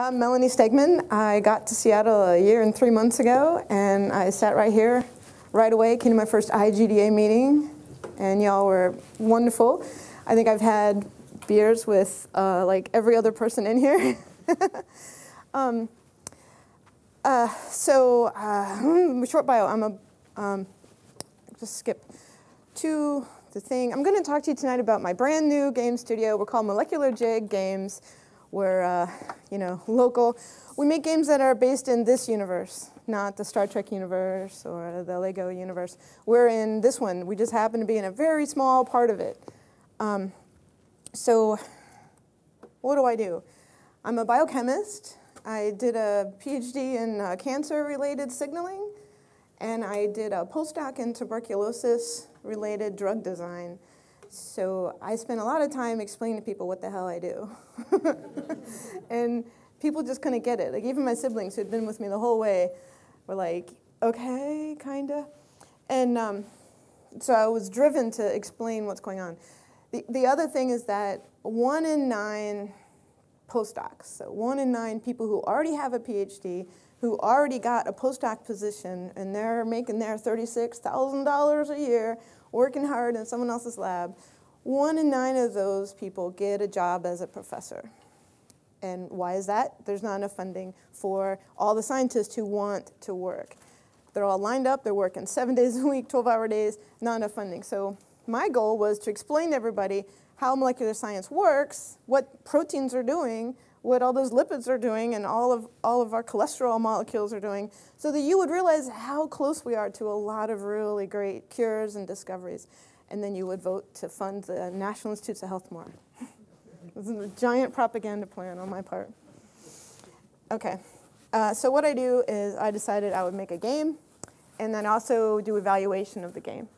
I'm Melanie Stegman. I got to Seattle a year and three months ago, and I sat right here right away, came to my first IGDA meeting, and y'all were wonderful. I think I've had beers with uh, like every other person in here. um, uh, so, uh, short bio, I'm a, um, just skip to the thing. I'm going to talk to you tonight about my brand new game studio. We're called Molecular Jig Games. We're, uh, you know, local. We make games that are based in this universe, not the Star Trek universe or the Lego universe. We're in this one. We just happen to be in a very small part of it. Um, so, what do I do? I'm a biochemist. I did a PhD in uh, cancer-related signaling, and I did a postdoc in tuberculosis-related drug design. So I spent a lot of time explaining to people what the hell I do. and people just couldn't get it. Like even my siblings who had been with me the whole way were like, okay, kinda. And um, so I was driven to explain what's going on. The, the other thing is that one in nine postdocs, so one in nine people who already have a PhD, who already got a postdoc position, and they're making their $36,000 a year, working hard in someone else's lab, one in nine of those people get a job as a professor. And why is that? There's not enough funding for all the scientists who want to work. They're all lined up, they're working seven days a week, 12 hour days, not enough funding. So my goal was to explain to everybody how molecular science works, what proteins are doing, what all those lipids are doing, and all of, all of our cholesterol molecules are doing, so that you would realize how close we are to a lot of really great cures and discoveries. And then you would vote to fund the National Institutes of Health more. this is a giant propaganda plan on my part. Okay, uh, so what I do is I decided I would make a game, and then also do evaluation of the game.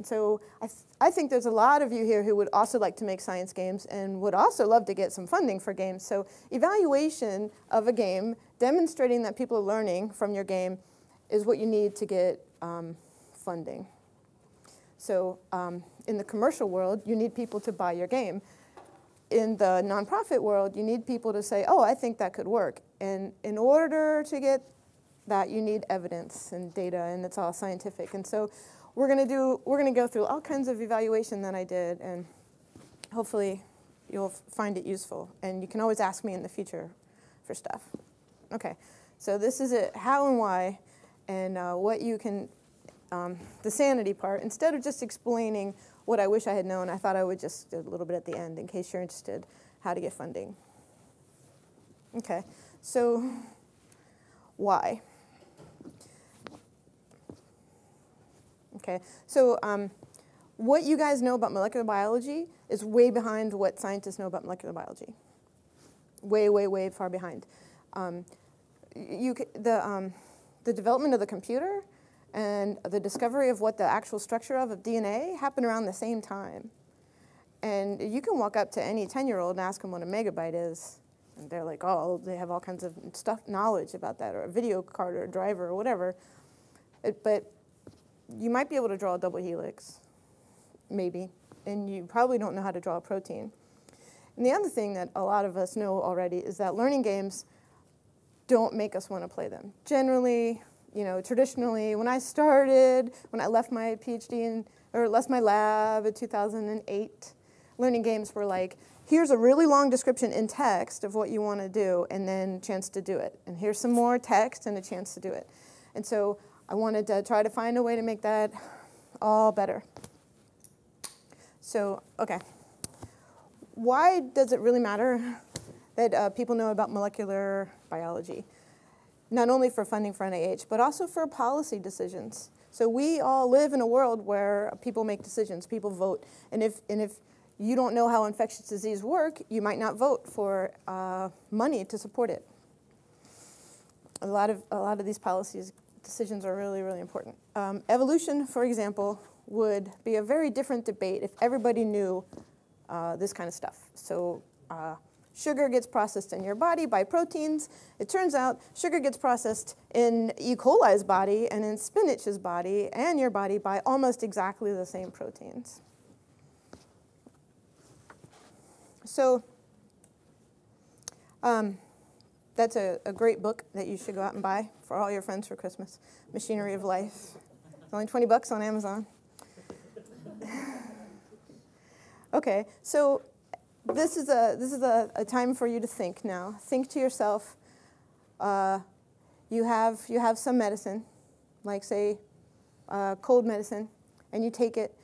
And so I, th I think there's a lot of you here who would also like to make science games and would also love to get some funding for games. So evaluation of a game, demonstrating that people are learning from your game is what you need to get um, funding. So um, in the commercial world, you need people to buy your game. In the nonprofit world, you need people to say, oh, I think that could work. And in order to get that, you need evidence and data, and it's all scientific. And so we're going to do, we're going to go through all kinds of evaluation that I did, and hopefully you'll find it useful. And you can always ask me in the future for stuff. Okay, so this is it, how and why, and uh, what you can, um, the sanity part. Instead of just explaining what I wish I had known, I thought I would just do a little bit at the end in case you're interested how to get funding. Okay, so why? Okay, so um, what you guys know about molecular biology is way behind what scientists know about molecular biology. Way, way, way far behind. Um, you, the, um, the development of the computer and the discovery of what the actual structure of, of DNA happened around the same time. And you can walk up to any 10-year-old and ask them what a megabyte is. And they're like, oh, they have all kinds of stuff, knowledge about that, or a video card or a driver or whatever. It, but you might be able to draw a double helix, maybe, and you probably don't know how to draw a protein. And the other thing that a lot of us know already is that learning games don't make us want to play them. Generally, you know, traditionally, when I started, when I left my PhD in, or left my lab in 2008, learning games were like, here's a really long description in text of what you want to do, and then chance to do it. And here's some more text and a chance to do it. And so I wanted to try to find a way to make that all better. So, okay. Why does it really matter that uh, people know about molecular biology? Not only for funding for NIH, but also for policy decisions. So we all live in a world where people make decisions, people vote. And if, and if you don't know how infectious disease work, you might not vote for uh, money to support it. A lot of, a lot of these policies decisions are really, really important. Um, evolution, for example, would be a very different debate if everybody knew uh, this kind of stuff. So uh, sugar gets processed in your body by proteins. It turns out sugar gets processed in E. coli's body and in spinach's body and your body by almost exactly the same proteins. So um, that's a, a great book that you should go out and buy for all your friends for Christmas. Machinery of Life. It's only 20 bucks on Amazon. okay, so this is a this is a, a, time for you to think now. Think to yourself. Uh, you have you have some medicine, like say, uh, cold medicine, and you take it,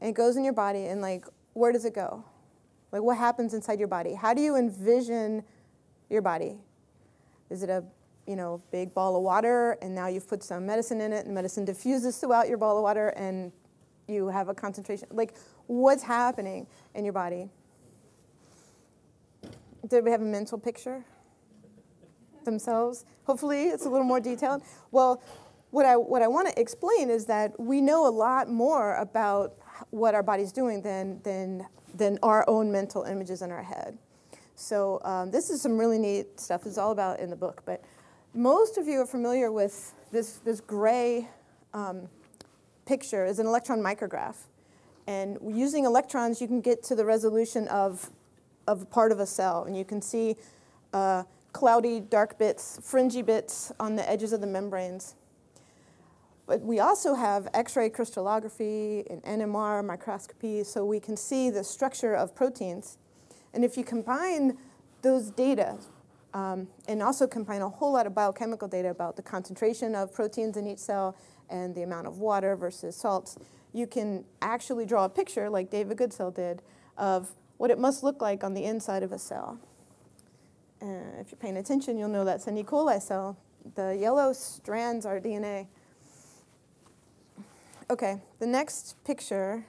and it goes in your body, and like, where does it go? Like, what happens inside your body? How do you envision your body? Is it a you know big ball of water, and now you've put some medicine in it, and medicine diffuses throughout your ball of water, and you have a concentration? Like, what's happening in your body? Did we have a mental picture? themselves. Hopefully, it's a little more detailed. Well, what I, what I want to explain is that we know a lot more about what our body's doing than, than, than our own mental images in our head. So um, this is some really neat stuff. It's all about in the book. But most of you are familiar with this, this gray um, picture is an electron micrograph. And using electrons, you can get to the resolution of, of part of a cell. And you can see uh, cloudy, dark bits, fringy bits on the edges of the membranes. But we also have X-ray crystallography and NMR microscopy, so we can see the structure of proteins. And if you combine those data, um, and also combine a whole lot of biochemical data about the concentration of proteins in each cell and the amount of water versus salts, you can actually draw a picture, like David Goodsell did, of what it must look like on the inside of a cell. Uh, if you're paying attention, you'll know that's an E. coli cell. The yellow strands are DNA. Okay, the next picture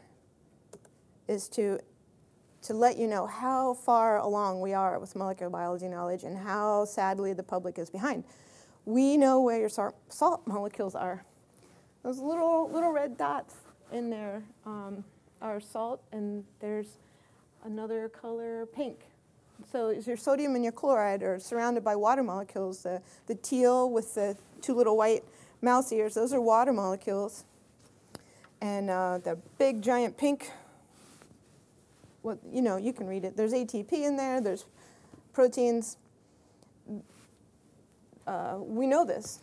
is to, to let you know how far along we are with molecular biology knowledge and how sadly the public is behind. We know where your salt molecules are. Those little, little red dots in there um, are salt, and there's another color, pink. So your sodium and your chloride are surrounded by water molecules. The, the teal with the two little white mouse ears, those are water molecules. And uh, the big giant pink, well, you know, you can read it. There's ATP in there, there's proteins. Uh, we know this.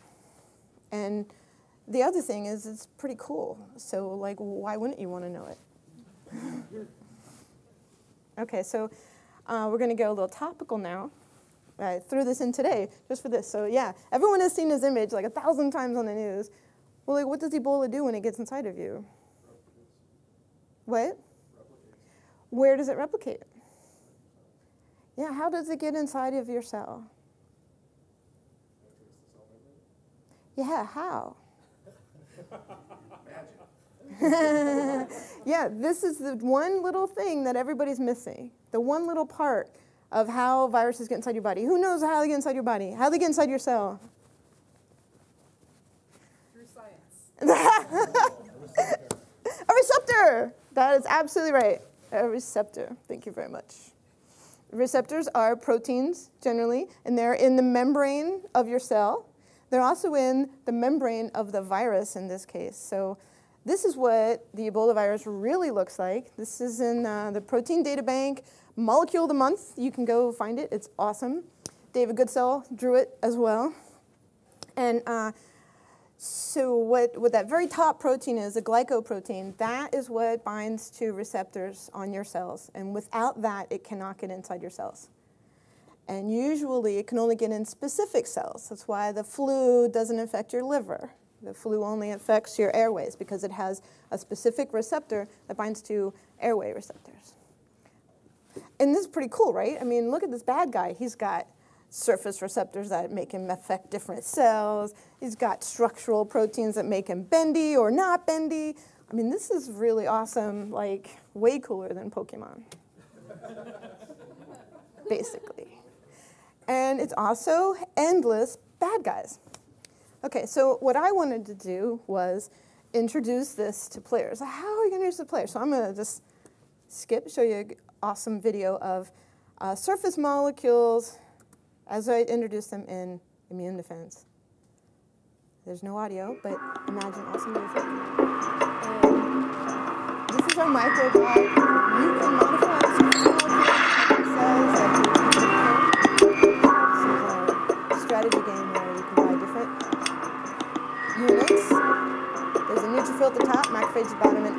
And the other thing is it's pretty cool. So like, why wouldn't you want to know it? okay, so uh, we're going to go a little topical now. I threw this in today just for this. So yeah, everyone has seen this image like a thousand times on the news. Well, like, what does Ebola do when it gets inside of you? What? Where does it replicate? Yeah, how does it get inside of your cell? Yeah, how? yeah, this is the one little thing that everybody's missing. The one little part of how viruses get inside your body. Who knows how they get inside your body? How they get inside your cell? Through science. a receptor. That is absolutely right. A receptor. Thank you very much. Receptors are proteins generally, and they're in the membrane of your cell. They're also in the membrane of the virus in this case. So this is what the Ebola virus really looks like. This is in uh, the Protein Data Bank, Molecule of the Month. You can go find it. It's awesome. David Goodsell drew it as well. And uh, so what, what that very top protein is, a glycoprotein, that is what binds to receptors on your cells. And without that, it cannot get inside your cells. And usually it can only get in specific cells. That's why the flu doesn't infect your liver. The flu only affects your airways because it has a specific receptor that binds to airway receptors. And this is pretty cool, right? I mean, look at this bad guy. He's got surface receptors that make him affect different cells. He's got structural proteins that make him bendy or not bendy. I mean, this is really awesome, like way cooler than Pokemon, basically. And it's also endless bad guys. Okay, so what I wanted to do was introduce this to players. How are you going to use the players? So I'm to just skip, show you an awesome video of uh, surface molecules as I introduced them in immune defense. There's no audio, but imagine awesome music. Um, this is our microblog. You can modify this is a strategy game where you can buy different units. There's a neutrophil at the top, macrophage at the bottom, and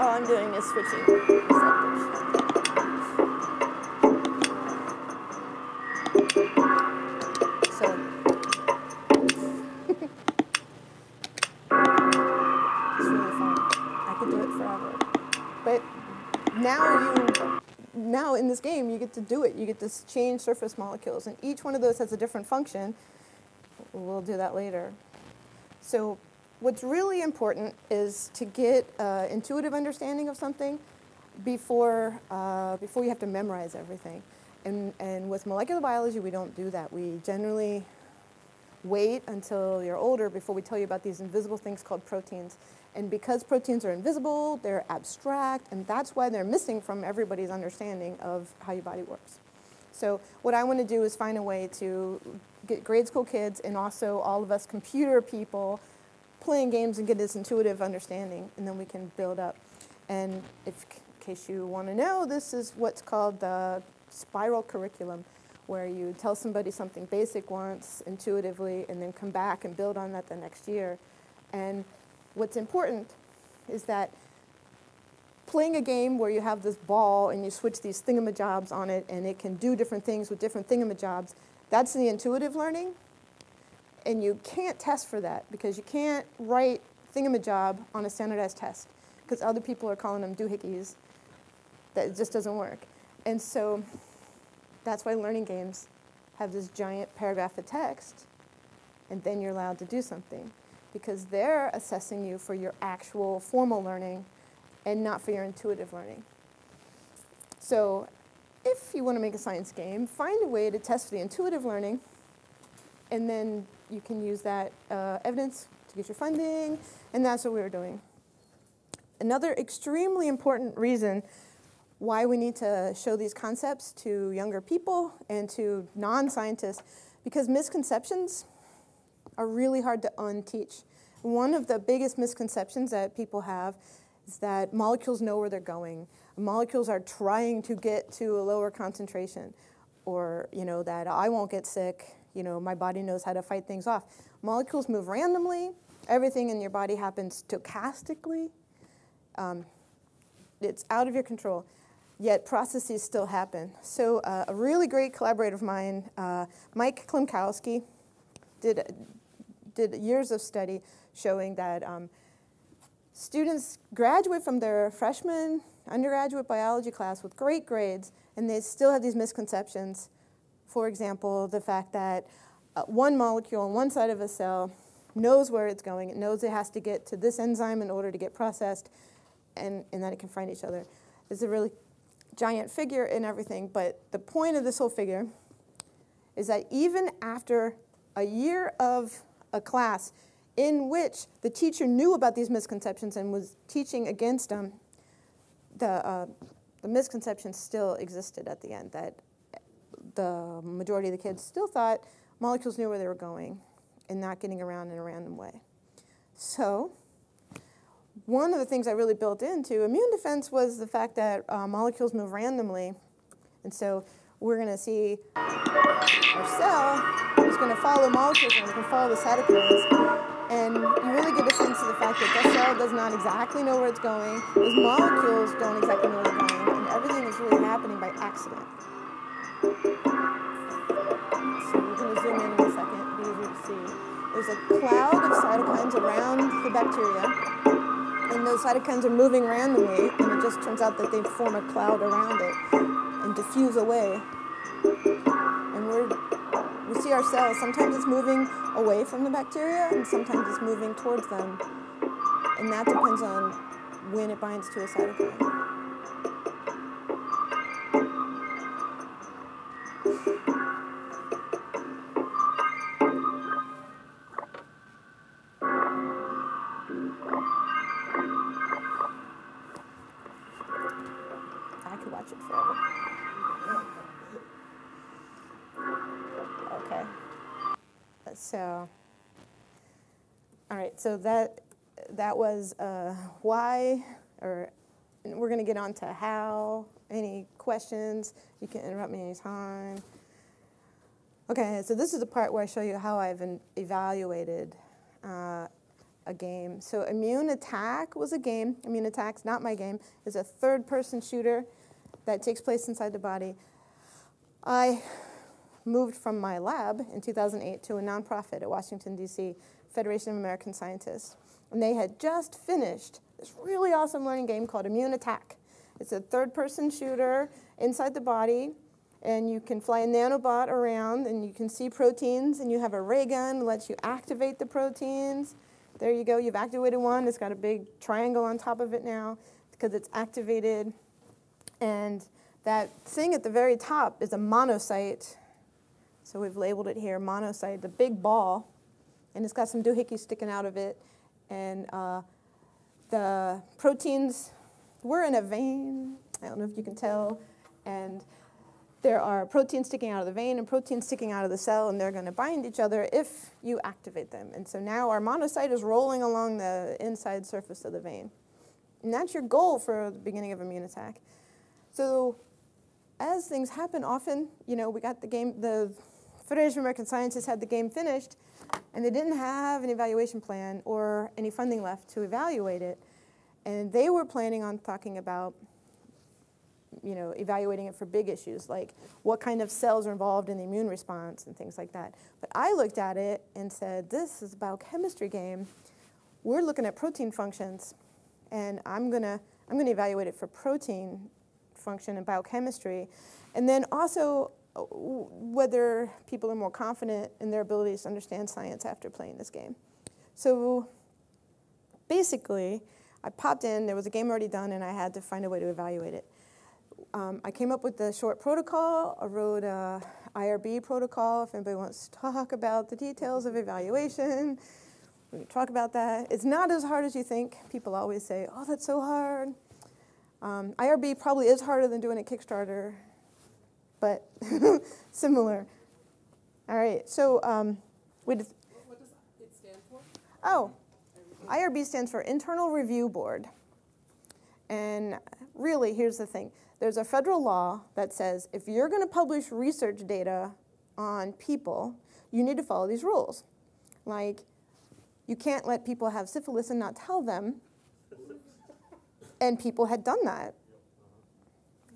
all I'm doing is switching receptors. I could do it forever. But now you now in this game you get to do it. You get to change surface molecules, and each one of those has a different function. We'll do that later. So what's really important is to get uh, intuitive understanding of something before, uh, before you have to memorize everything. And, and with molecular biology, we don't do that. We generally wait until you're older before we tell you about these invisible things called proteins. And because proteins are invisible, they're abstract, and that's why they're missing from everybody's understanding of how your body works. So what I want to do is find a way to get grade school kids and also all of us computer people playing games and get this intuitive understanding, and then we can build up. And if, in case you want to know, this is what's called the spiral curriculum, where you tell somebody something basic once intuitively, and then come back and build on that the next year. And what's important is that playing a game where you have this ball and you switch these thingamajobs on it and it can do different things with different thingamajobs, that's the intuitive learning. And you can't test for that because you can't write thingamajob on a standardized test because other people are calling them doohickeys. That just doesn't work. And so that's why learning games have this giant paragraph of text and then you're allowed to do something because they're assessing you for your actual formal learning and not for your intuitive learning. So if you want to make a science game, find a way to test for the intuitive learning, and then you can use that uh, evidence to get your funding, and that's what we were doing. Another extremely important reason why we need to show these concepts to younger people and to non-scientists, because misconceptions are really hard to unteach. One of the biggest misconceptions that people have is that molecules know where they're going. Molecules are trying to get to a lower concentration, or you know that I won't get sick. You know my body knows how to fight things off. Molecules move randomly. Everything in your body happens stochastically. Um, it's out of your control. Yet processes still happen. So uh, a really great collaborator of mine, uh, Mike Klymkowsky, did did years of study showing that um, students graduate from their freshman undergraduate biology class with great grades, and they still have these misconceptions. For example, the fact that uh, one molecule on one side of a cell knows where it's going, it knows it has to get to this enzyme in order to get processed, and, and that it can find each other. It's a really giant figure and everything, but the point of this whole figure is that even after a year of a class in which the teacher knew about these misconceptions and was teaching against them, the, uh, the misconceptions still existed at the end, that the majority of the kids still thought molecules knew where they were going and not getting around in a random way. So one of the things I really built into immune defense was the fact that uh, molecules move randomly. And so we're going to see our cell is going to follow molecules and to follow the cytokines. And you really get a sense of the fact that the cell does not exactly know where it's going. Those molecules don't exactly know where they're going. And everything is really happening by accident. So we're going to zoom in in a second, be easier to see. There's a cloud of cytokines around the bacteria and those cytokines are moving randomly, and it just turns out that they form a cloud around it diffuse away. And we're, we see our cells, sometimes it's moving away from the bacteria, and sometimes it's moving towards them. And that depends on when it binds to a cytokine. So that that was uh, why, or we're going to get on to how. Any questions? You can interrupt me anytime. Okay. So this is the part where I show you how I've evaluated uh, a game. So Immune Attack was a game. Immune Attack's not my game. It's a third-person shooter that takes place inside the body. I moved from my lab in 2008 to a nonprofit at Washington, D.C., Federation of American Scientists. And they had just finished this really awesome learning game called Immune Attack. It's a third-person shooter inside the body, and you can fly a nanobot around, and you can see proteins, and you have a ray gun that lets you activate the proteins. There you go, you've activated one. It's got a big triangle on top of it now because it's activated. And that thing at the very top is a monocyte. So we've labeled it here, monocyte, the big ball. And it's got some doohickeys sticking out of it. And uh, the proteins were in a vein. I don't know if you can tell. And there are proteins sticking out of the vein and proteins sticking out of the cell, and they're going to bind each other if you activate them. And so now our monocyte is rolling along the inside surface of the vein. And that's your goal for the beginning of immune attack. So as things happen, often, you know, we got the game, the Federation of American Scientists had the game finished, and they didn't have an evaluation plan or any funding left to evaluate it. And they were planning on talking about you know, evaluating it for big issues like what kind of cells are involved in the immune response and things like that. But I looked at it and said, this is a biochemistry game. We're looking at protein functions, and I'm gonna I'm gonna evaluate it for protein function and biochemistry, and then also whether people are more confident in their abilities to understand science after playing this game. So basically, I popped in, there was a game already done, and I had to find a way to evaluate it um, I came up with the short protocol. I wrote a IRB protocol if anybody wants to talk about the details of evaluation. We can talk about that. It's not as hard as you think. People always say, oh, that's so hard. Um, IRB probably is harder than doing a Kickstarter, but similar. All right, so um, we what, what does it stand for? Oh, IRB stands for Internal Review Board. And really, here's the thing. There's a federal law that says if you're going to publish research data on people, you need to follow these rules. Like, you can't let people have syphilis and not tell them. And people had done that.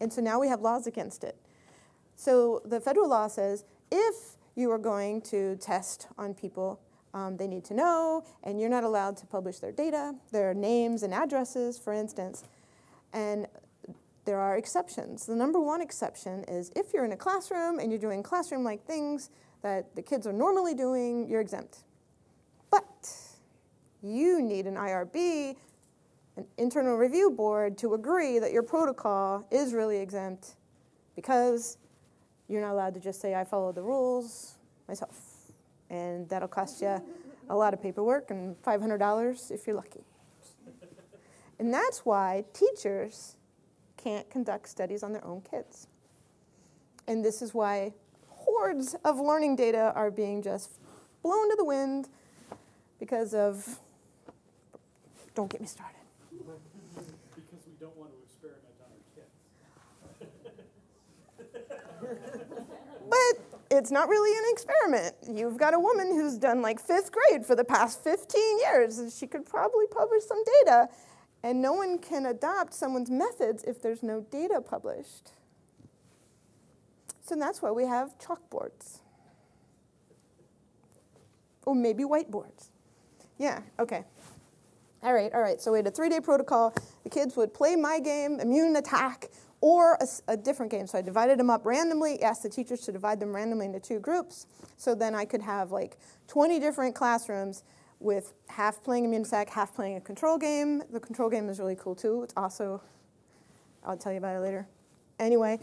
And so now we have laws against it. So the federal law says if you are going to test on people, um, they need to know, and you're not allowed to publish their data, their names and addresses, for instance. And there are exceptions. The number one exception is if you're in a classroom and you're doing classroom-like things that the kids are normally doing, you're exempt. But you need an IRB, an internal review board, to agree that your protocol is really exempt because you're not allowed to just say, I follow the rules myself. And that'll cost you a lot of paperwork and $500 if you're lucky. And that's why teachers can't conduct studies on their own kids. And this is why hordes of learning data are being just blown to the wind because of, don't get me started. Because we don't want to experiment on our kids. But it's not really an experiment. You've got a woman who's done like fifth grade for the past 15 years, and she could probably publish some data and no one can adopt someone's methods if there's no data published. So that's why we have chalkboards. Or maybe whiteboards. Yeah, okay. All right, all right. So we had a three-day protocol. The kids would play my game, Immune Attack, or a, a, different game. So I divided them up randomly, asked the teachers to divide them randomly into two groups. So then I could have like 20 different classrooms with half playing Immune Attack, half playing a control game. The control game is really cool too. It's also, I'll tell you about it later. Anyway,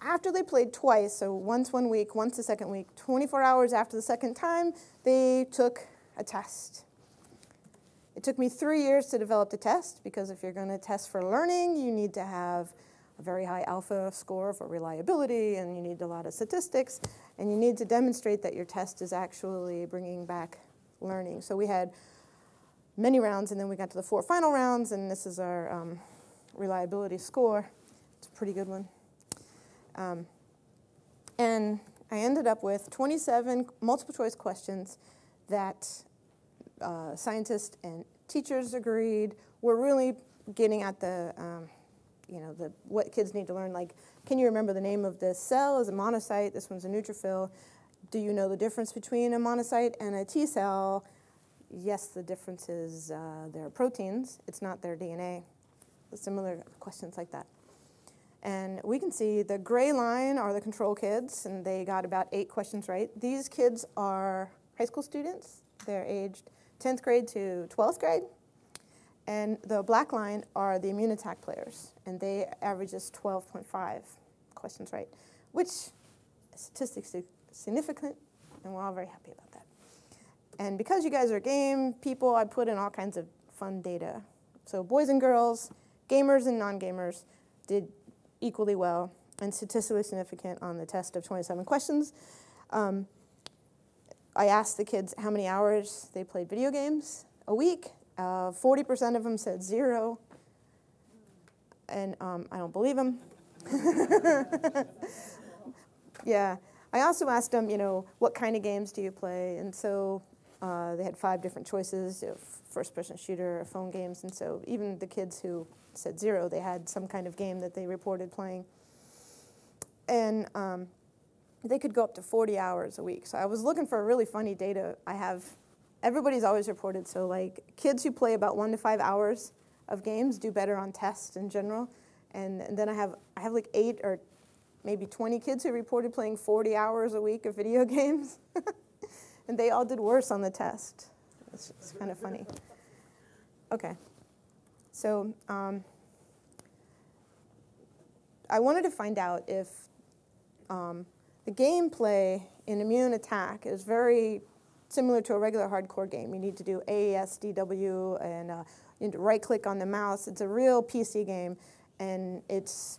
after they played twice, so once one week, once the second week, 24 hours after the second time, they took a test. It took me three years to develop the test because if you're going to test for learning, you need to have a very high alpha score for reliability and you need a lot of statistics and you need to demonstrate that your test is actually bringing back learning. So we had many rounds, and then we got to the four final rounds, and this is our um, reliability score. It's a pretty good one. Um, and I ended up with 27 multiple choice questions that uh, scientists and teachers agreed. We're really getting at the, um, you know, the what kids need to learn. Like, can you remember the name of this cell? Is a monocyte. This one's a neutrophil. Do you know the difference between a monocyte and a T cell? Yes, the difference is uh, their proteins. It's not their DNA. Similar questions like that. And we can see the gray line are the control kids, and they got about eight questions right. These kids are high school students. They're aged 10th grade to 12th grade. And the black line are the immune attack players, and they average just 12.5 questions right, which statistically significant, and we're all very happy about that. And because you guys are game people, I put in all kinds of fun data. So boys and girls, gamers and non-gamers did equally well and statistically significant on the test of 27 questions. Um, I asked the kids how many hours they played video games a week. 40% uh, of them said zero, and um, I don't believe them. yeah. I also asked them, you know, what kind of games do you play? And so uh, they had five different choices first person shooter, phone games. And so even the kids who said zero, they had some kind of game that they reported playing. And um, they could go up to 40 hours a week. So I was looking for a really funny data. I have, everybody's always reported, so like kids who play about one to five hours of games do better on tests in general. And, and then I have, I have like eight or maybe 20 kids who reported playing 40 hours a week of video games. and they all did worse on the test. It's, it's kind of funny. Okay. So um, I wanted to find out if um, the gameplay in Immune Attack is very similar to a regular hardcore game. You need to do AESDW and uh, you need to right click on the mouse. It's a real PC game and it's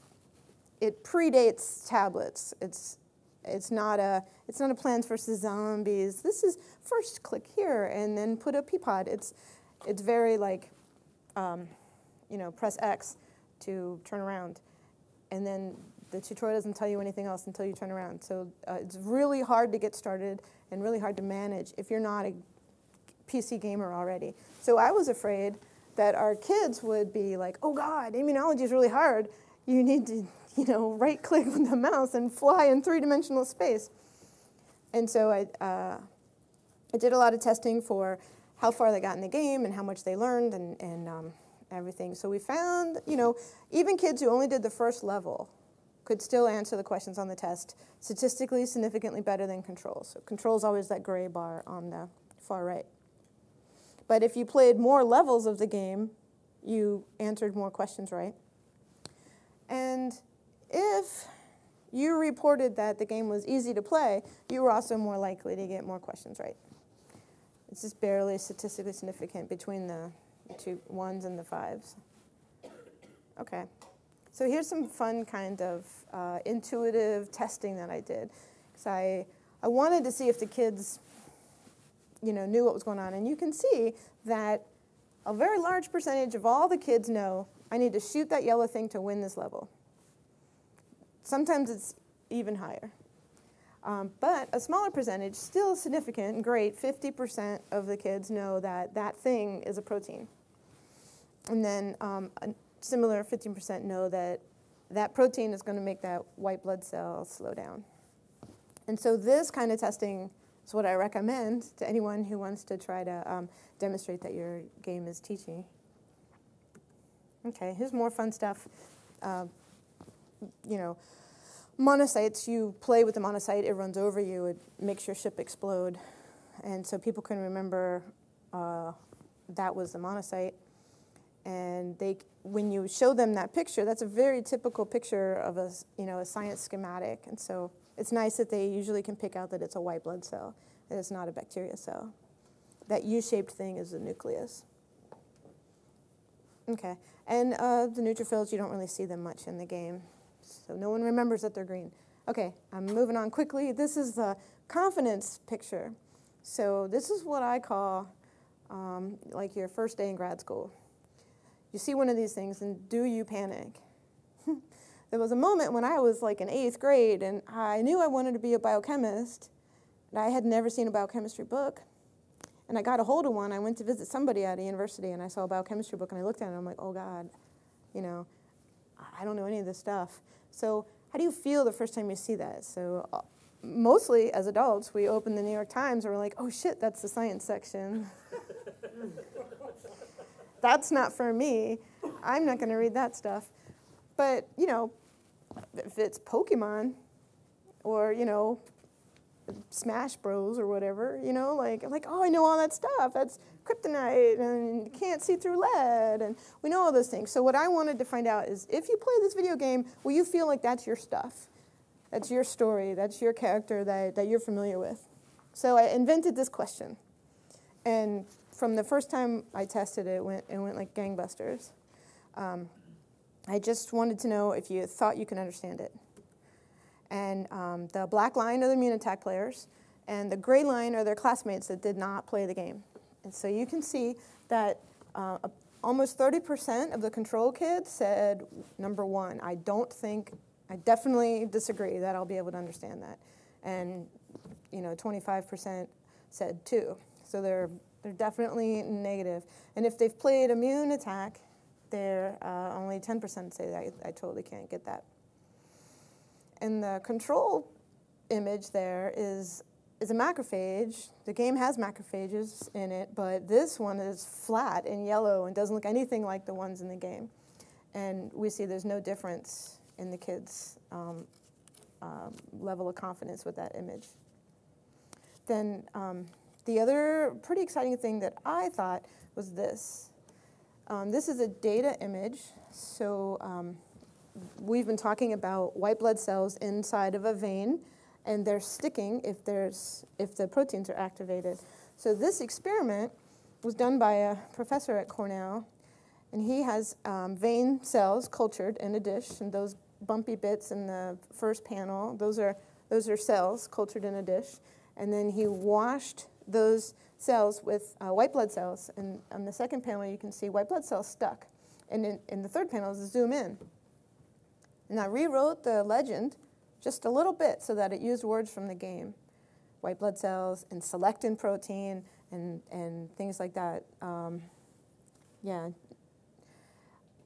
it predates tablets. It's it's not a it's not a Plants vs Zombies. This is first click here and then put a Peapod. It's it's very like um, you know, press X to turn around. And then the tutorial doesn't tell you anything else until you turn around. So uh, it's really hard to get started and really hard to manage if you're not a PC gamer already. So I was afraid that our kids would be like, oh God, immunology is really hard. You need to, you know, right click with the mouse and fly in three dimensional space. And so I, uh, I did a lot of testing for how far they got in the game and how much they learned and, and um, everything. So we found, you know, even kids who only did the first level could still answer the questions on the test statistically significantly better than controls. So control is always that gray bar on the far right. But if you played more levels of the game, you answered more questions right. And if you reported that the game was easy to play, you were also more likely to get more questions right. It's just barely statistically significant between the two ones and the fives. Okay. So here's some fun kind of uh, intuitive testing that I did. Because I, I wanted to see if the kids, you know, knew what was going on. And you can see that a very large percentage of all the kids know I need to shoot that yellow thing to win this level. Sometimes it's even higher. Um, but a smaller percentage, still significant and great, 50% of the kids know that that thing is a protein. And then um, similar 15% know that that protein is going to make that white blood cell slow down. And so this kind of testing is what I recommend to anyone who wants to try to um, demonstrate that your game is teaching. Okay, here's more fun stuff. Uh, you know, monocytes, you play with the monocyte, it runs over you, it makes your ship explode. And so people can remember uh, that was the monocyte and they when you show them that picture that's a very typical picture of a you know a science schematic. And so it's nice that they usually can pick out that it's a white blood cell that it's not a bacteria cell. That u-shaped thing is the nucleus. Okay. And uh, the neutrophils you don't really see them much in the game. So no one remembers that they're green. Okay i'm moving on quickly. This is the confidence picture. So this is what i call um, like your first day in grad school you see one of these things and do you panic? there was a moment when I was like in eighth grade and I knew I wanted to be a biochemist, and I had never seen a biochemistry book. and I got a hold of one. I went to visit somebody at a university, and I saw a biochemistry book, and I looked at it, and I'm like, oh God, you know, I don't know any of this stuff. So how do you feel the first time you see that? So uh, mostly as adults, we open the New York Times and we're like, oh shit, that's the science section. that's not for me. I'm not going to read that stuff. But, you know, if it's Pokemon or, you know, Smash Bros or whatever, you know, like, like, oh, I know all that stuff. That's kryptonite and you can't see through lead and we know all those things. So what I wanted to find out is if you play this video game, will you feel like that's your stuff? That's your story, that's your character that, that you're familiar with. So I invented this question. And from the first time I tested it, it went, it went like gangbusters. Um, I just wanted to know if you thought you could understand it. And um, the black line are the attack players, and the gray line are their classmates that did not play the game. And so you can see that uh, almost 30% of the control kids said, number one, I don't think, I definitely disagree that I'll be able to understand that. And, you know, 25% said two. So they're, they're definitely negative. And if they've played immune attack, they're uh, only 10% say that I, I totally can't get that. And the control image there is is a macrophage. The game has macrophages in it, but this one is flat and yellow and doesn't look anything like the ones in the game. And we see there's no difference in the kids' um, um, level of confidence with that image. Then um, the other pretty exciting thing that I thought was this. Um, this is a data image. So um, we've been talking about white blood cells inside of a vein and they're sticking if, there's, if the proteins are activated. So this experiment was done by a professor at Cornell, and he has um, vein cells cultured in a dish, and those bumpy bits in the first panel, those are, those are cells cultured in a dish, and then he washed those cells with uh, white blood cells, and on the second panel you can see white blood cells stuck, and in, in the third panel is a zoom in. And I rewrote the legend just a little bit so that it used words from the game white blood cells and selectin protein and, and things like that. Um, yeah.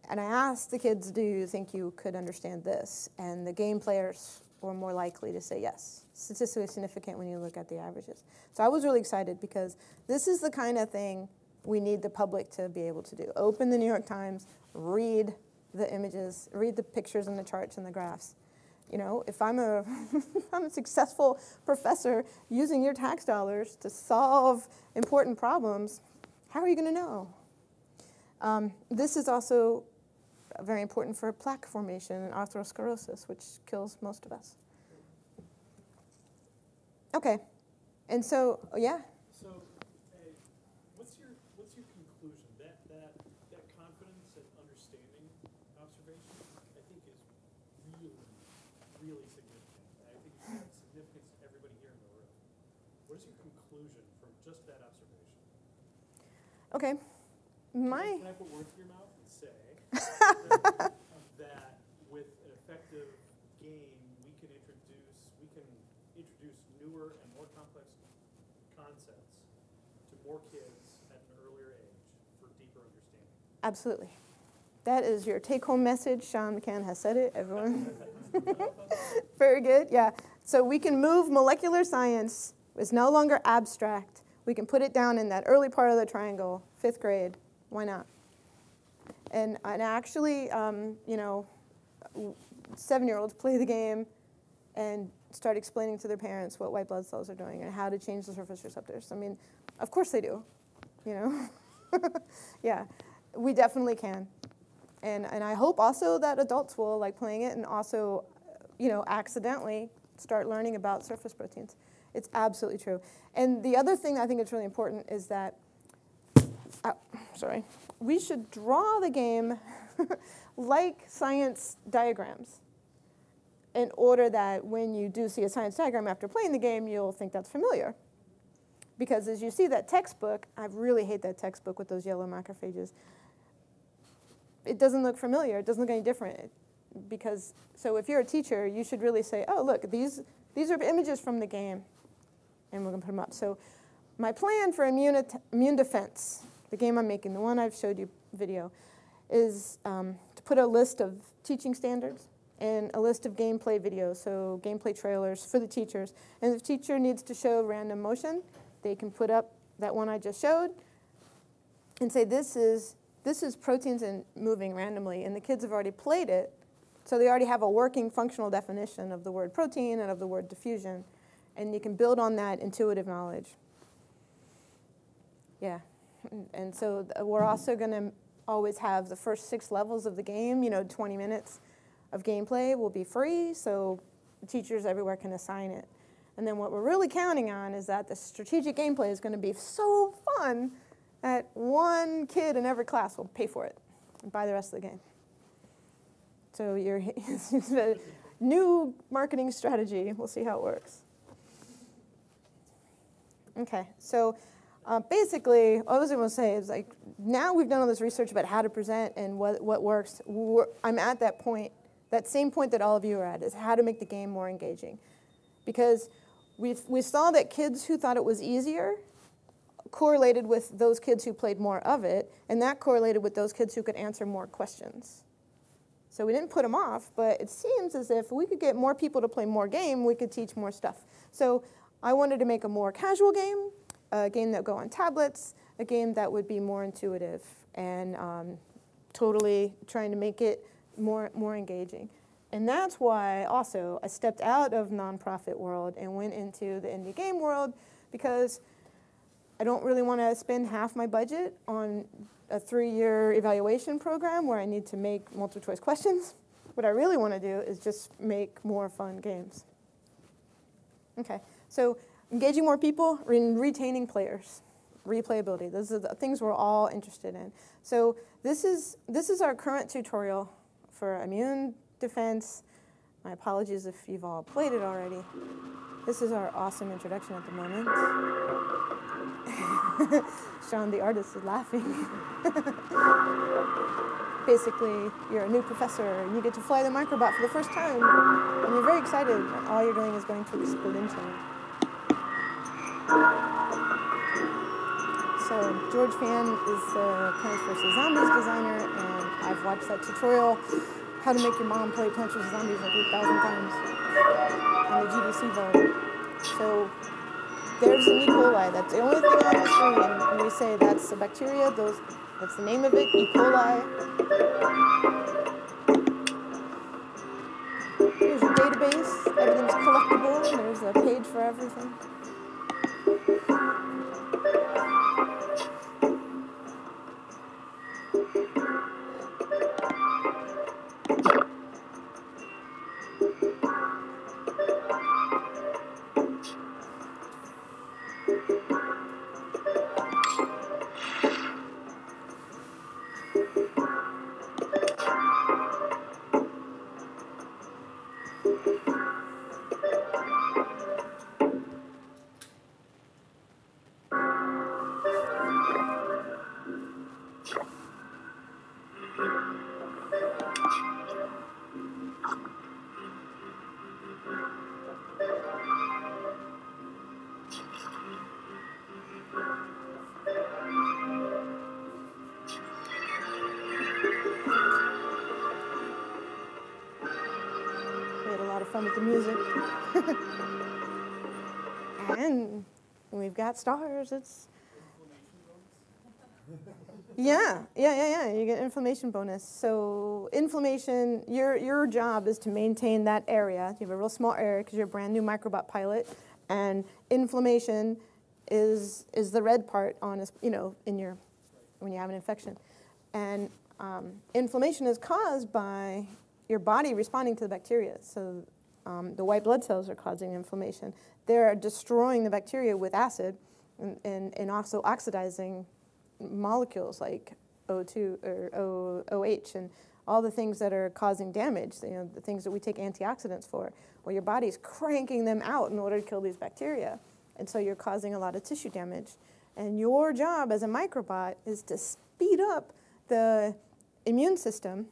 And I asked the kids, do you think you could understand this? And the game players were more likely to say yes. Statistically significant when you look at the averages. So I was really excited because this is the kind of thing we need the public to be able to do. Open the New York Times, read the images, read the pictures and the charts and the graphs, you know, if I'm a, I'm a successful professor using your tax dollars to solve important problems, how are you going to know? Um, this is also very important for plaque formation and atherosclerosis, which kills most of us. Okay, and so, oh, yeah? So, uh, what's your what's your conclusion that that that confidence and understanding observation I think, is really really significant. I think it's got significance to everybody here in the room. What is your mouth and say that with an effective game, we can introduce we can introduce newer and more complex concepts to more kids at an earlier age for deeper understanding. Absolutely. That is your take-home message. Sean McCann has said it. Everyone. Very good. Yeah. So we can move molecular science. It's no longer abstract we can put it down in that early part of the triangle, fifth grade. Why not? And, and actually, um, you know, seven-year-olds play the game and start explaining to their parents what white blood cells are doing and how to change the surface receptors. I mean, of course they do, you know. yeah, we definitely can. And, and I hope also that adults will like playing it and also, you know, accidentally start learning about surface proteins. It's absolutely true. And the other thing I think is really important is that, uh, sorry, we should draw the game like science diagrams in order that when you do see a science diagram after playing the game, you'll think that's familiar. Because as you see that textbook, I really hate that textbook with those yellow macrophages. It doesn't look familiar. It doesn't look any different. Because, so if you're a teacher, you should really say, oh, look, these, these are images from the game and we're going to put them up. So my plan for immune, immune defense, the game I'm making, the one I've showed you video, is um, to put a list of teaching standards and a list of gameplay videos, so gameplay trailers for the teachers. And if the teacher needs to show random motion, they can put up that one I just showed and say this is this is proteins and moving randomly, and the kids have already played it, so they already have a working functional definition of the word protein and of the word diffusion, and you can build on that intuitive knowledge. Yeah, and so we're also going to always have the first six levels of the game, you know, 20 minutes of gameplay will be free, so teachers everywhere can assign it. And then what we're really counting on is that the strategic gameplay is going to be so fun that one kid in every class will pay for it and buy the rest of the game. So your new marketing strategy. We'll see how it works. Okay, so uh, basically, all I was going to say is like now we've done all this research about how to present and what what works. I'm at that point, that same point that all of you are at, is how to make the game more engaging, because we we saw that kids who thought it was easier correlated with those kids who played more of it, and that correlated with those kids who could answer more questions. So we didn't put them off, but it seems as if we could get more people to play more game, we could teach more stuff. So I wanted to make a more casual game, a game that would go on tablets, a game that would be more intuitive, and um, totally trying to make it more, more engaging. And that's why also I stepped out of nonprofit world and went into the indie game world because I don't really want to spend half my budget on a three-year evaluation program where I need to make multiple choice questions. What I really want to do is just make more fun games. Okay, so engaging more people and retaining players, replayability. Those are the things we're all interested in. So this is, this is our current tutorial for immune defense. My apologies if you've all played it already. This is our awesome introduction at the moment. Sean, the artist, is laughing. Basically, you're a new professor and you get to fly the microbot for the first time. And you're very excited. All you're doing is going to exponential. So George Fan is the Plants vs. Zombies designer, and I've watched that tutorial, how to make your mom play Plants vs. Zombies like 8,000 times on the GDC Vault. So there's an E. coli. That's the only thing on the screen. And we say that's a bacteria. Those, that's the name of it, E. coli. Here's your database. Everything's collectible. There's a page for everything. Got stars. It's yeah, yeah, yeah, yeah. You get inflammation bonus. So inflammation, your your job is to maintain that area. You have a real small area because you're a brand new microbot pilot, and inflammation is is the red part on a, you know in your when you have an infection, and um, inflammation is caused by your body responding to the bacteria. So um, the white blood cells are causing inflammation. They're destroying the bacteria with acid and, and, also oxidizing molecules like O2 or o, OH and all the things that are causing damage, you know, the things that we take antioxidants for. Well, your body's cranking them out in order to kill these bacteria. And so you're causing a lot of tissue damage. And your job as a microbot is to speed up the immune system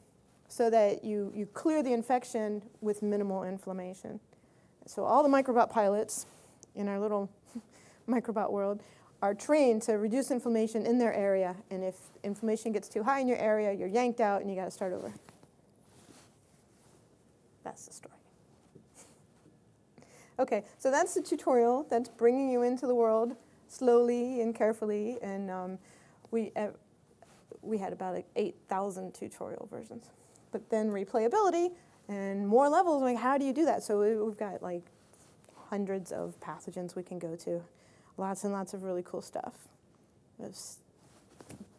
so that you, you clear the infection with minimal inflammation. So all the microbot pilots in our little microbot world are trained to reduce inflammation in their area. And if inflammation gets too high in your area, you're yanked out and you got to start over. That's the story. Okay, so that's the tutorial. That's bringing you into the world slowly and carefully. And um, we, uh, we had about like 8,000 tutorial versions. But then replayability and more levels, like how do you do that? So we- we've got like hundreds of pathogens we can go to. Lots and lots of really cool stuff. There's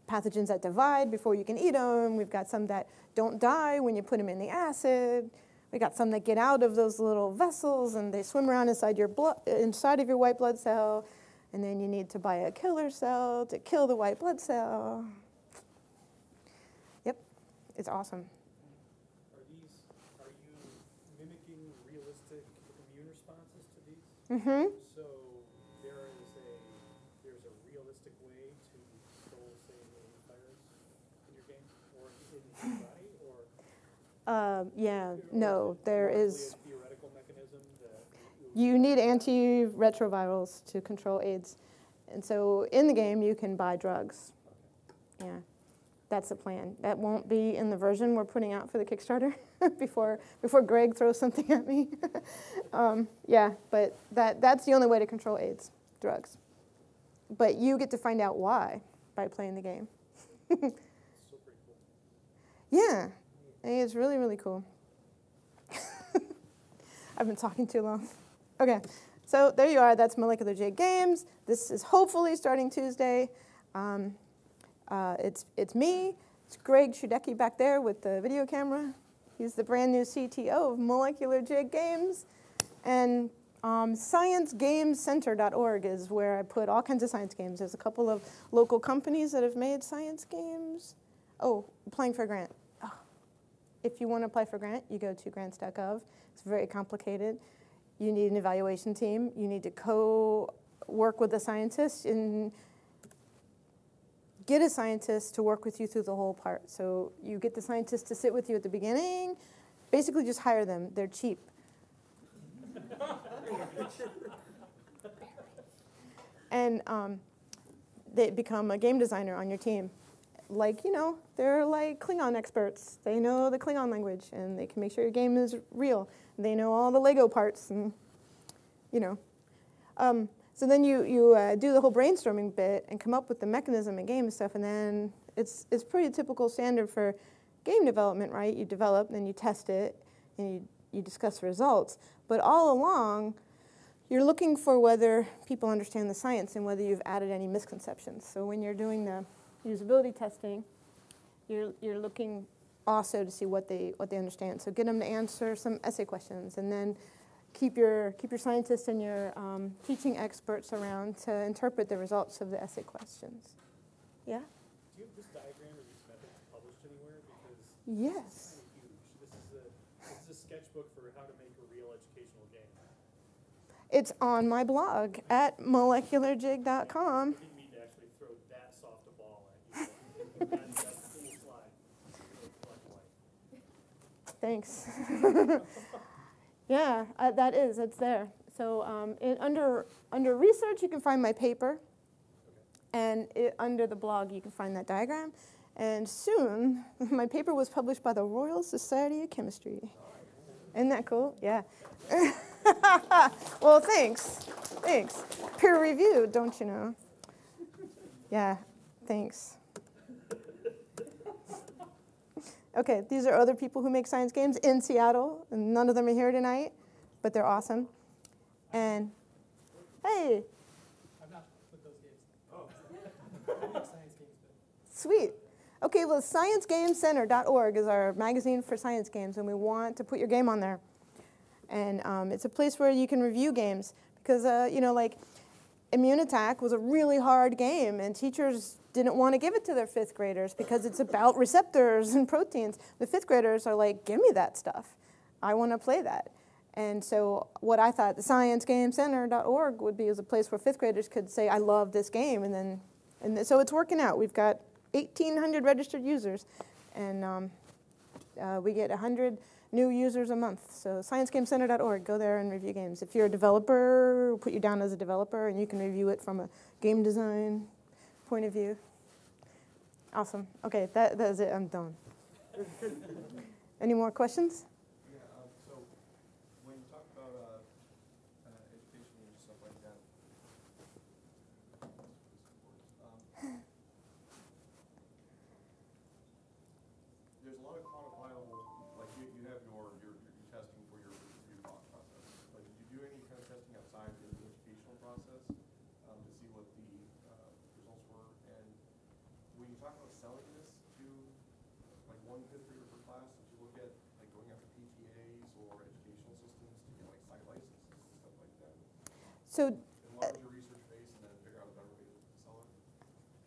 pathogens that divide before you can eat them. We've got some that don't die when you put them in the acid. We got some that get out of those little vessels and they swim around inside your blood, inside of your white blood cell, and then you need to buy a killer cell to kill the white blood cell. Yep, it's awesome. Are these, are you mimicking realistic immune responses to these? Mm-hmm. So there is a, there's a realistic way to control, say, a virus in your game or in your body or? Uh, yeah, no, there is. a theoretical mechanism You need antiretrovirals to control AIDS. And so in the game, you can buy drugs. Yeah, that's the plan. That won't be in the version we're putting out for the Kickstarter before, before Greg throws something at me. um, yeah, but that, that's the only way to control AIDS, drugs. But you get to find out why by playing the game. So pretty cool. Yeah, it's really, really cool. I've been talking too long. Okay, so there you are. That's Molecular Jig Games. This is hopefully starting Tuesday. Um, uh, it's, it's me. It's Greg Shudecki back there with the video camera. He's the brand new CTO of Molecular Jig Games. And um, ScienceGamesCenter.org is where I put all kinds of science games. There's a couple of local companies that have made science games. Oh, applying for a grant. If you want to apply for grant, you go to grants.gov. It's very complicated. You need an evaluation team. You need to co-work with a scientist and get a scientist to work with you through the whole part. So you get the scientist to sit with you at the beginning. Basically, just hire them. They're cheap. and um, they become a game designer on your team. Like, you know, they're like Klingon experts. They know the Klingon language and they can make sure your game is real. They know all the Lego parts and, you know. Um, so then you, you uh, do the whole brainstorming bit and come up with the mechanism and game and stuff, and then it's, it's pretty typical standard for game development, right? You develop, then you test it, and you, you discuss results. But all along, you're looking for whether people understand the science and whether you've added any misconceptions. So when you're doing the usability testing, you're, you're looking also to see what they, what they understand. So get them to answer some essay questions, and then keep your, keep your scientists and your um, teaching experts around to interpret the results of the essay questions. Yeah? Do you have this diagram or these methods published anywhere? Because Yes. it's kind of. This is a, this is a sketchbook for how to make a real educational game. It's on my blog at molecularjig.com. I didn't mean to actually throw that soft a ball at you. but That's, that's a cool slide. Really black and white. Thanks. yeah, uh, that is. It's there. So um, it, under under research, you can find my paper, and it, under the blog, you can find that diagram. And soon, my paper was published by the Royal Society of Chemistry. Isn't that cool? Yeah. well, thanks. Thanks. Peer reviewed, don't you know? Yeah. Thanks. Okay, these are other people who make science games in Seattle, and none of them are here tonight, but they're awesome. And hey, I've not put those games. Oh. Science games, but sweet. Okay, well, ScienceGameCenter.org is our magazine for science games, and we want to put your game on there. And um, it's a place where you can review games because, uh, you know, like Immune Attack was a really hard game, and teachers didn't want to give it to their fifth graders because it's about receptors and proteins. The fifth graders are like, give me that stuff. I want to play that. And so, what I thought the ScienceGameCenter.org would be is a place where fifth graders could say, I love this game. And then, and so it's working out. We've got 1,800 registered users, and um, uh, we get 100 new users a month. So sciencegamecenter.org, go there and review games. If you're a developer, we'll put you down as a developer and you can review it from a game design point of view. Awesome. Okay, that, that is it. I'm done. Any more questions? Sell it?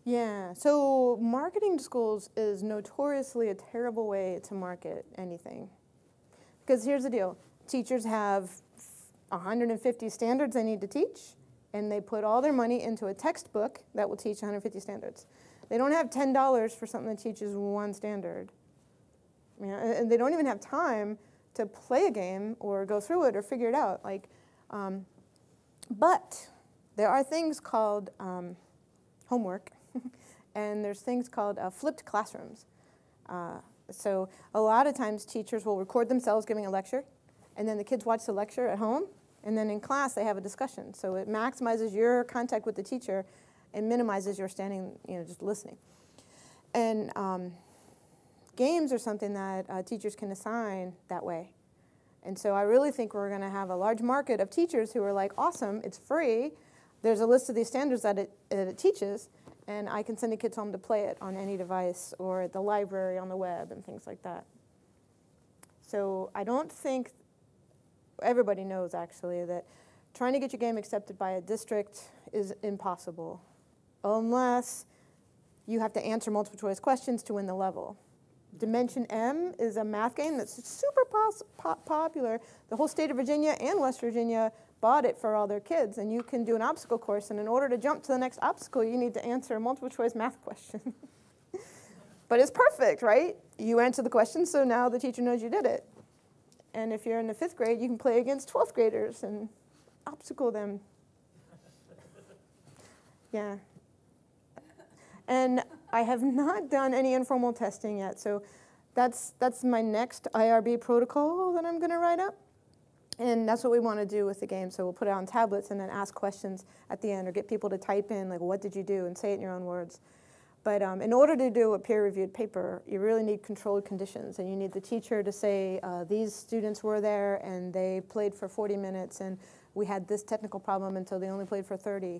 Yeah, so marketing to schools is notoriously a terrible way to market anything. Because here's the deal teachers have 150 standards they need to teach, and they put all their money into a textbook that will teach 150 standards. They don't have $10 for something that teaches one standard. You know, and they don't even have time to play a game or go through it or figure it out. Like, um, but there are things called um, homework, and there's things called uh, flipped classrooms. Uh, so a lot of times teachers will record themselves giving a lecture, and then the kids watch the lecture at home, and then in class they have a discussion. So it maximizes your contact with the teacher and minimizes your standing, you know, just listening. And um, games are something that uh, teachers can assign that way. And so I really think we're going to have a large market of teachers who are like, awesome, it's free. There's a list of these standards that it, that it teaches, and I can send the kids home to play it on any device or at the library on the web and things like that. So I don't think everybody knows actually that trying to get your game accepted by a district is impossible unless you have to answer multiple choice questions to win the level. Dimension M is a math game that's super pos- po- popular. The whole state of Virginia and West Virginia bought it for all their kids, and you can do an obstacle course. And in order to jump to the next obstacle, you need to answer a multiple choice math question. but it's perfect, right? You answer the question, so now the teacher knows you did it. And if you're in the fifth grade, you can play against 12th graders and obstacle them. Yeah. And I have not done any informal testing yet, so that's, that's my next IRB protocol that I'm going to write up. And that's what we want to do with the game. So we'll put it on tablets and then ask questions at the end or get people to type in, like, what did you do, and say it in your own words. But um, in order to do a peer reviewed paper, you really need controlled conditions. And you need the teacher to say, uh, these students were there and they played for 40 minutes, and we had this technical problem until they only played for 30.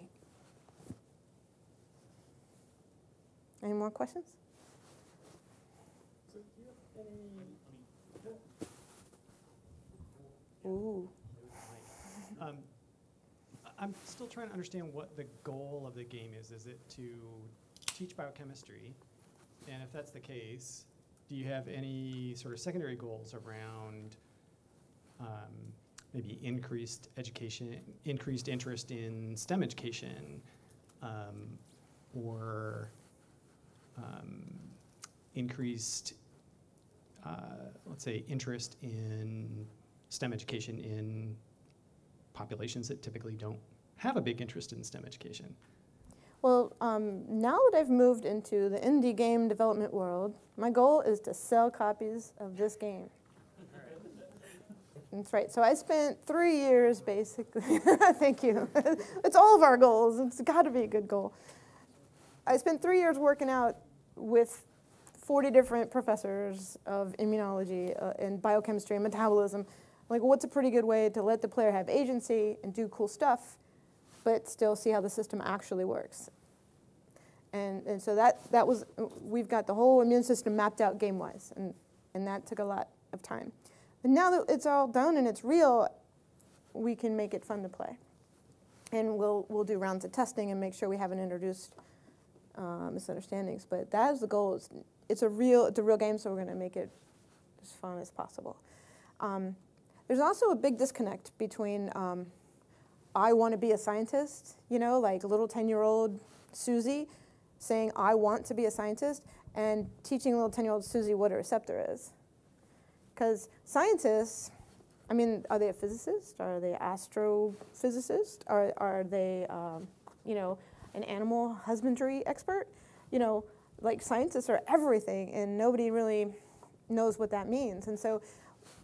Any more questions? So do you have any, Ooh. um, I- I'm still trying to understand what the goal of the game is. Is it to teach biochemistry? And if that's the case, do you have any sort of secondary goals around um, maybe increased education, increased interest in STEM education, um, or um, increased, uh, let's say, interest in STEM education in populations that typically don't have a big interest in STEM education. Well, um, now that I've moved into the indie game development world, my goal is to sell copies of this game. That's right. So I spent three years basically. Thank you. it's all of our goals. It's got to be a good goal. I spent three years working out with 40 different professors of immunology uh, and biochemistry and metabolism. Like, what's a pretty good way to let the player have agency and do cool stuff, but still see how the system actually works? And, and so that, that was, we've got the whole immune system mapped out game wise, and, and that took a lot of time. But now that it's all done and it's real, we can make it fun to play. And we'll, we'll do rounds of testing and make sure we haven't introduced uh, misunderstandings. But that is the goal. It's, it's, a real, it's a real game, so we're going to make it as fun as possible. Um, there's also a big disconnect between um, I want to be a scientist, you know, like little 10 year old Susie saying, I want to be a scientist, and teaching little 10 year old Susie what a receptor is. Because scientists, I mean, are they a physicist? Are they astrophysicist? Are, are they, um, you know, an animal husbandry expert? You know, like scientists are everything, and nobody really knows what that means. And so,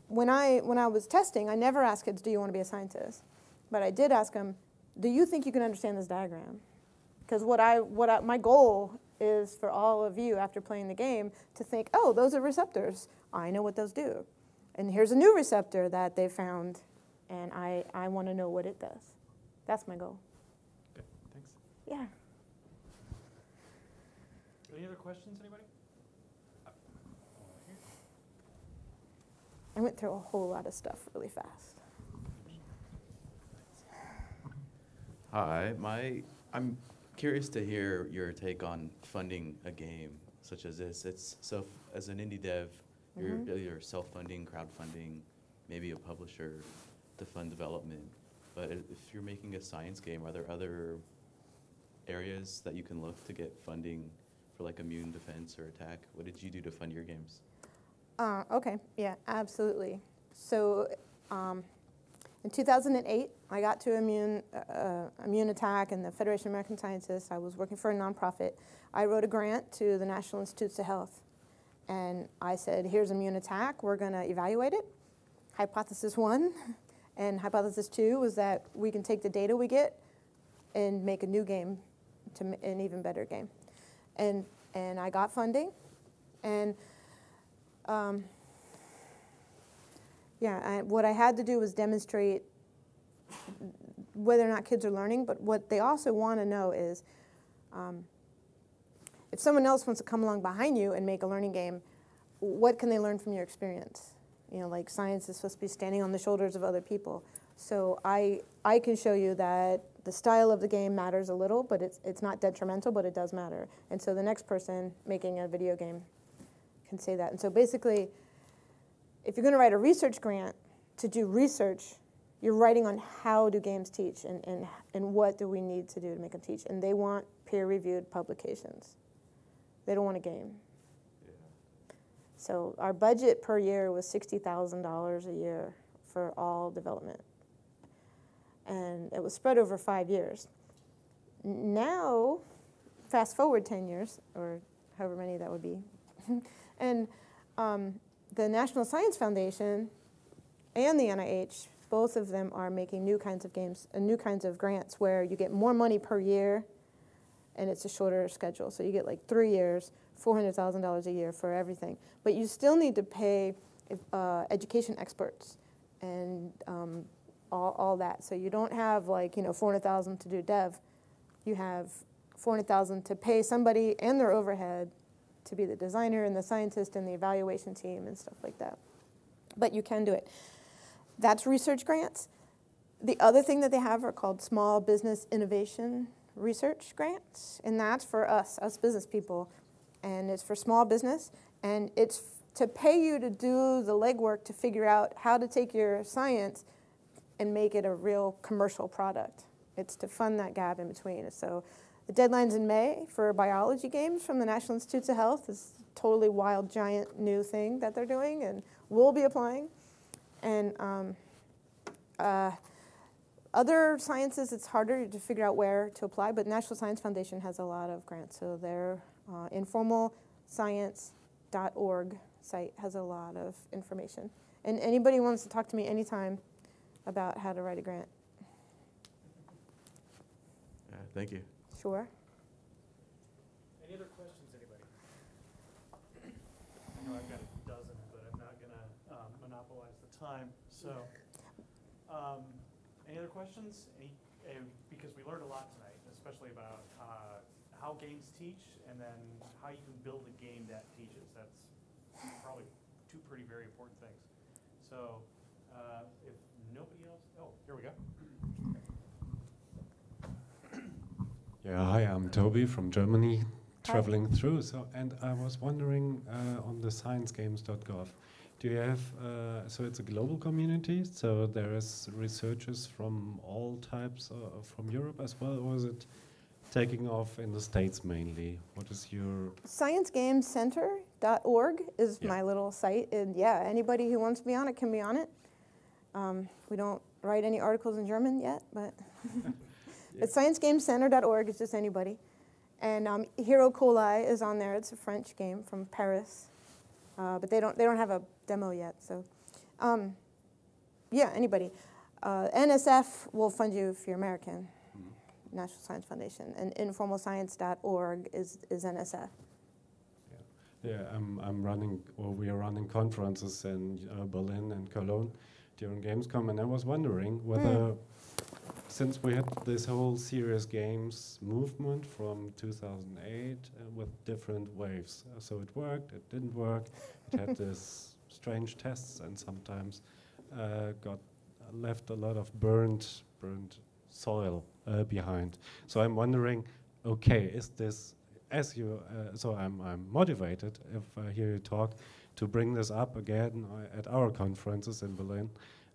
when I when I was testing, I never asked kids, "Do you want to be a scientist?" But I did ask them, "Do you think you can understand this diagram?" Because what I what I, my goal is for all of you after playing the game to think, "Oh, those are receptors. I know what those do." And here's a new receptor that they found, and I, I want to know what it does. That's my goal. Okay, thanks. Yeah. Any other questions, anybody? I went through a whole lot of stuff really fast. Hi, my I'm curious to hear your take on funding a game such as this. It's so as an indie dev, you're Mhm. you're self-funding, crowdfunding, maybe a publisher to fund development. But if you're making a science game, are there other areas that you can look to get funding for like immune defense or attack? What did you do to fund your games? Uh, okay, yeah, absolutely. So um, in 2008, I got to Immune, uh, Immune Attack and the Federation of American Scientists. I was working for a nonprofit. I wrote a grant to the National Institutes of Health. And I said, here's Immune Attack, we're going to evaluate it. Hypothesis one and hypothesis two was that we can take the data we get and make a new game, to an even better game. And, and I got funding. And um, yeah, I, what I had to do was demonstrate whether or not kids are learning, but what they also want to know is um, if someone else wants to come along behind you and make a learning game, what can they learn from your experience? You know, like science is supposed to be standing on the shoulders of other people. So I, I can show you that the style of the game matters a little, but it's, it's not detrimental, but it does matter. And so the next person making a video game can say that. And so basically, if you're going to write a research grant to do research, you're writing on how do games teach and, and, and what do we need to do to make them teach. And they want peer reviewed publications, they don't want a game. So our budget per year was $60,000 a year for all development. And it was spread over five years. Now, fast forward 10 years, or however many that would be, and um, the National Science Foundation and the NIH, both of them are making new kinds of games, uh, new kinds of grants where you get more money per year and it's a shorter schedule. So you get like three years, $400,000 a year for everything. But you still need to pay uh, education experts and um, all, all that. So you don't have like, you know, 400,000 to do dev. You have 400,000 to pay somebody and their overhead to be the designer and the scientist and the evaluation team and stuff like that. But you can do it. That's research grants. The other thing that they have are called small business innovation research grants, and that's for us, us business people, and it's for small business, and it's to pay you to do the legwork to figure out how to take your science and make it a real commercial product. It's to fund that gap in between. So the deadline's in May for biology games from the National Institutes of Health. This totally wild, giant new thing that they're doing, and we'll be applying. And um, uh, other sciences, it's harder to figure out where to apply, but National Science Foundation has a lot of grants. So their uh, informalscience.org site has a lot of information. And anybody wants to talk to me anytime about how to write a grant, Uh, thank you. sure. Any other questions, anybody? I know I've got a dozen, but I'm not gonna um, monopolize the time, so. um, Any other questions? Any, eh, because we learned a lot tonight, especially about uh, how games teach and then how you can build a game that teaches. That's probably two pretty very important things. So uh, if nobody else, oh, here we go. Yeah, hi, I'm Toby from Germany, traveling through. So, and I was wondering uh, on the sciencegames.gov, do you have? Uh, so it's a global community. So there is researchers from all types uh, from Europe as well, or is it taking off in the States mainly. What is your ScienceGamesCenter.org is Yeah. my little site, and yeah, anybody who wants to be on it can be on it. Um, we don't write any articles in German yet, but but ScienceGamesCenter.org is just anybody. And um, Hero Coli is on there. It's a French game from Paris, uh, but they don't they don't have a demo yet. So, um, yeah, anybody. Uh, NSF will fund you if you're American, National Science Foundation, and informalscience.org is is NSF. Yeah, I'm, I'm running, or we are running conferences in uh, Berlin and Cologne during Gamescom, and I was wondering whether, since we had this whole serious games movement from 2008 uh, with different waves, uh, so it worked, it didn't work, it had this strange tests, and sometimes uh, got left a lot of burnt, burnt soil uh, behind. So I'm wondering, okay, is this as you, uh, so I'm, I'm motivated if I hear you talk to bring this up again uh, at our conferences in Berlin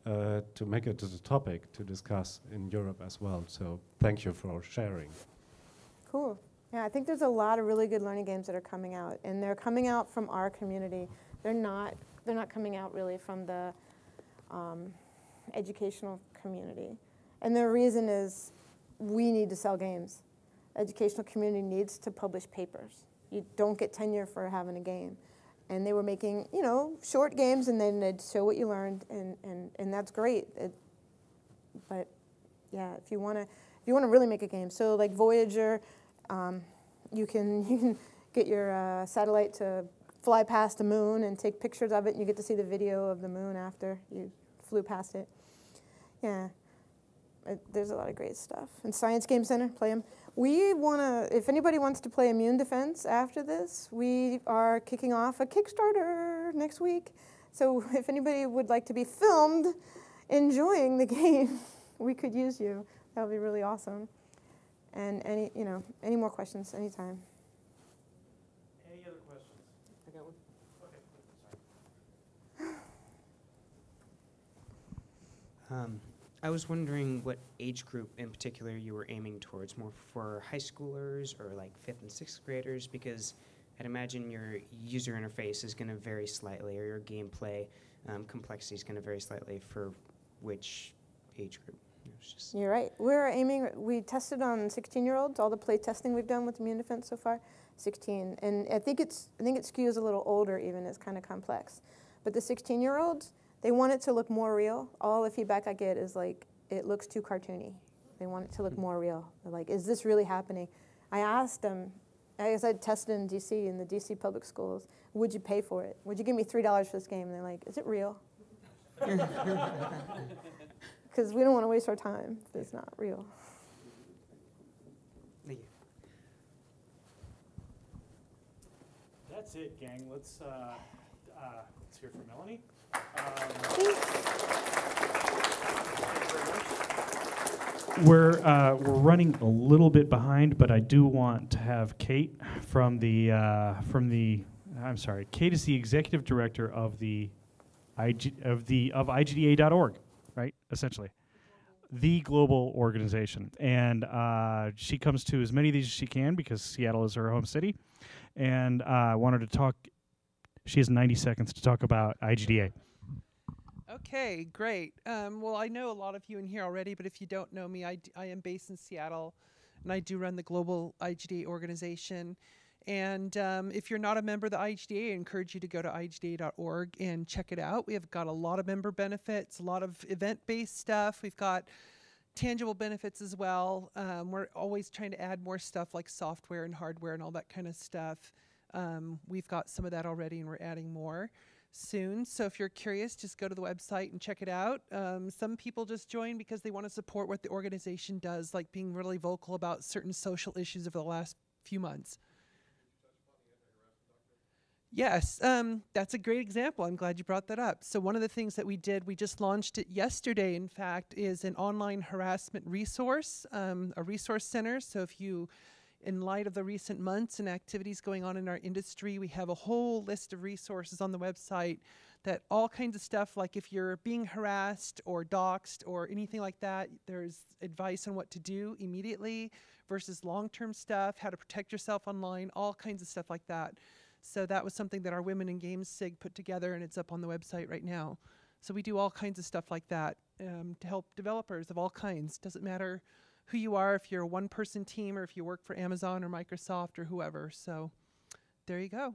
uh, to make it a topic to discuss in Europe as well. So thank you for sharing. Cool. Yeah, I think there's a lot of really good learning games that are coming out, and they're coming out from our community. They're not. They're not coming out really from the um, educational community, and the reason is we need to sell games. Educational community needs to publish papers. You don't get tenure for having a game, and they were making you know short games, and then they'd show what you learned, and and and that's great. It, but yeah, if you want to, if you want to really make a game, so like Voyager, um, you can you can get your uh, satellite to fly past the moon and take pictures of it, and you get to see the video of the moon after you flew past it. Yeah, it, there's a lot of great stuff. And Science Game Center, play them. We want to, if anybody wants to play Immune Defense after this, we are kicking off a Kickstarter next week. So if anybody would like to be filmed enjoying the game, we could use you. That would be really awesome. And any, you know, any more questions anytime. Any other questions? I got one. Okay, sorry. Um, I was wondering what age group in particular you were aiming towards, more for high schoolers or like fifth and sixth graders, because I'd imagine your user interface is going to vary slightly, or your gameplay um, complexity is going to vary slightly for which age group. You're right. We're aiming, we tested on 16 year olds, all the play testing we've done with immune defense so far, 16. And I think, it's, I think it skews a little older even, it's kind of complex. But the 16 year olds, they want it to look more real. All the feedback I get is like, it looks too cartoony. They want it to look more real. They're like, is this really happening? I asked them, I guess I tested in DC, in the DC public schools, would you pay for it? Would you give me $3 for this game? And they're like, is it real? Because we don't want to waste our time if it's not real. That's it, gang. Let's, uh, uh, let's hear from Melanie. Um. We're, uh, we're running a little bit behind, but I do want to have Kate from the, uh, from the, I'm sorry, Kate is the executive director of the IG, of the, of IGDA.org, right, essentially. The global organization. And uh, she comes to as many of these as she can because Seattle is her home city. And uh, I wanted to talk, she has 90 seconds to talk about IGDA. Okay, great. Um, well, I know a lot of you in here already, but if you don't know me, I, I am based in Seattle and I do run the global IGDA organization. And um, if you're not a member of the IGDA, I encourage you to go to igda.org and check it out. We have got a lot of member benefits, a lot of event based stuff. We've got tangible benefits as well. Um, we're always trying to add more stuff like software and hardware and all that kind of stuff. Um, we've got some of that already and we're adding more soon. So if you're curious, just go to the website and check it out. Um, some people just join because they want to support what the organization does, like being really vocal about certain social issues over the last few months. Yes, um, that's a great example. I'm glad you brought that up. So, one of the things that we did, we just launched it yesterday, in fact, is an online harassment resource, um, a resource center. So, if you, in light of the recent months and activities going on in our industry, we have a whole list of resources on the website that all kinds of stuff, like if you're being harassed or doxxed or anything like that, there's advice on what to do immediately versus long term stuff, how to protect yourself online, all kinds of stuff like that. So that was something that our Women in Games SIG put together, and it's up on the website right now. So we do all kinds of stuff like that um, to help developers of all kinds. Doesn't matter who you are, if you're a one person team or if you work for Amazon or Microsoft or whoever. So there you go.